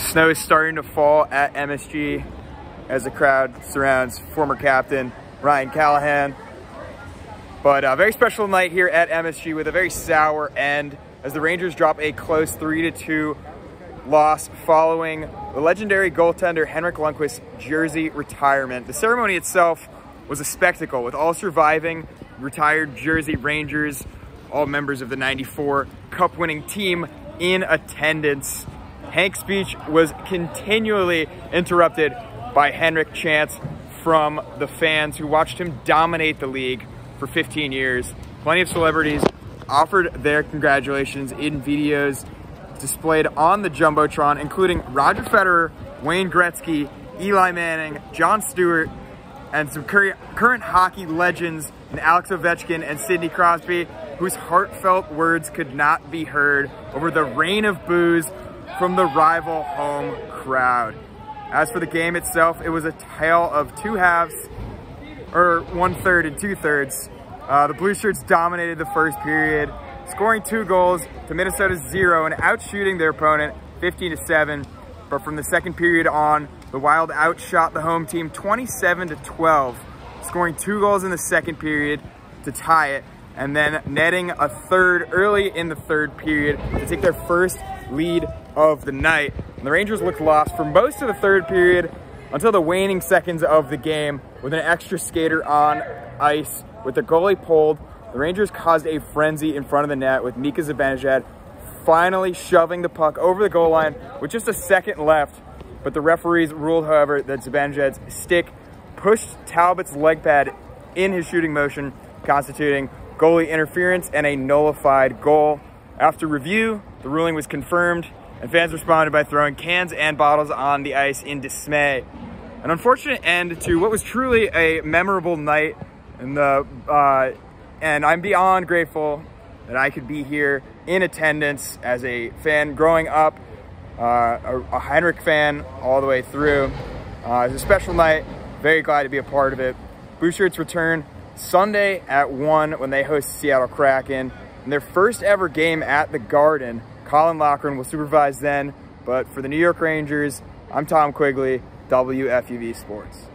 Snow is starting to fall at MSG as the crowd surrounds former captain Ryan Callahan. But a very special night here at MSG with a very sour end as the Rangers drop a close 3-2 loss following the legendary goaltender Henrik Lundqvist's jersey retirement. The ceremony itself was a spectacle with all surviving retired Jersey Rangers, all members of the 94 Cup winning team in attendance. Hank's speech was continually interrupted by Henrik chants from the fans who watched him dominate the league for 15 years. Plenty of celebrities offered their congratulations in videos displayed on the Jumbotron, including Roger Federer, Wayne Gretzky, Eli Manning, Jon Stewart, and some current hockey legends in Alex Ovechkin and Sidney Crosby, whose heartfelt words could not be heard over the rain of boos from the rival home crowd. As for the game itself, it was a tale of two halves, or one third and two thirds. Uh, the Blue Shirts dominated the first period, scoring two goals to Minnesota's zero and outshooting their opponent 15 to seven. But from the second period on, the Wild outshot the home team 27 to 12, scoring two goals in the second period to tie it, and then netting a third early in the third period to take their first lead of the night. And the Rangers looked lost for most of the third period until the waning seconds of the game with an extra skater on ice with the goalie pulled. The Rangers caused a frenzy in front of the net with Mika Zibanejad finally shoving the puck over the goal line with just a second left. But the referees ruled, however, that Zibanejad's stick pushed Talbot's leg pad in his shooting motion, constituting goalie interference and a nullified goal. After review, the ruling was confirmed and fans responded by throwing cans and bottles on the ice in dismay. An unfortunate end to what was truly a memorable night and the uh, and I'm beyond grateful that I could be here in attendance as a fan growing up, uh, a, a, Henrik fan all the way through. Uh, it's a special night, very glad to be a part of it. Blue Shirts return Sunday at 1 when they host Seattle Kraken. In their first ever game at the Garden, Colin Lochran will supervise then. But for the New York Rangers, I'm Tom Quigley, WFUV Sports.